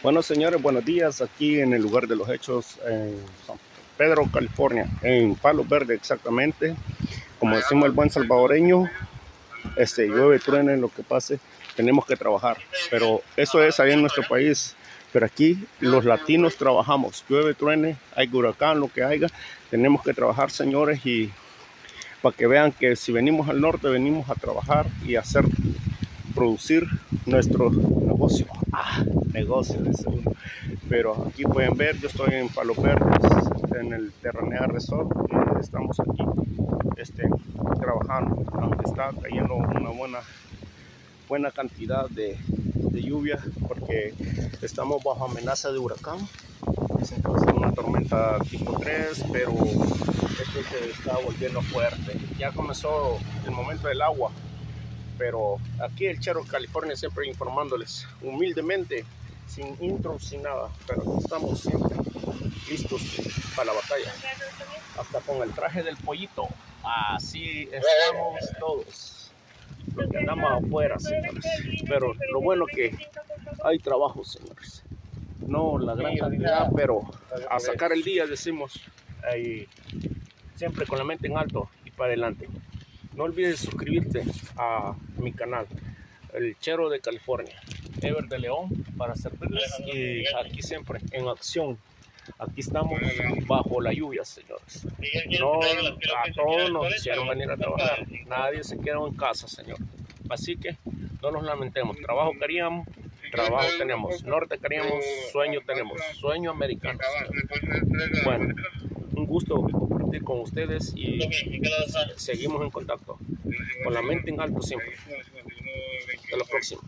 Bueno, señores, buenos días. Aquí en el lugar de los hechos, en San Pedro, California, en Palo Verde exactamente. Como decimos el buen salvadoreño, este, llueve, truene, lo que pase, tenemos que trabajar. Pero eso es ahí en nuestro país. Pero aquí los latinos trabajamos, llueve, truene, hay huracán, lo que haya, tenemos que trabajar, señores, y para que vean que si venimos al norte, venimos a trabajar y a hacer, producir nuestro negocio. Ah, negocio, de seguro. Pero aquí pueden ver, yo estoy en Palo Verdes, en el Terranea Resort, y estamos aquí este, trabajando, aunque está cayendo una buena, buena cantidad de, lluvia, porque estamos bajo amenaza de huracán. Dicen una tormenta tipo 3, pero esto se está volviendo fuerte. Ya comenzó el momento del agua, pero aquí el Chero California siempre informándoles humildemente, sin intro, sin nada, pero estamos siempre listos para la batalla, hasta con el traje del pollito, así estamos todos, los que andamos afuera, señores, pero lo bueno que hay trabajo, señores, no la gran cantidad, pero a sacar el día decimos, ahí, siempre con la mente en alto y para adelante. No olvides suscribirte a mi canal, El Chero de California, Ever de León, para servirles y aquí siempre en acción. Aquí estamos bajo la lluvia, señores. No, a todos nos hicieron venir a trabajar. Nadie se quedó en casa, señor. Así que no nos lamentemos. Trabajo queríamos, trabajo tenemos. Norte queríamos, sueño tenemos. Sueño americano. Señor. Bueno, un gusto compartir con ustedes y seguimos en contacto. Con la mente en alto siempre. Hasta la próxima.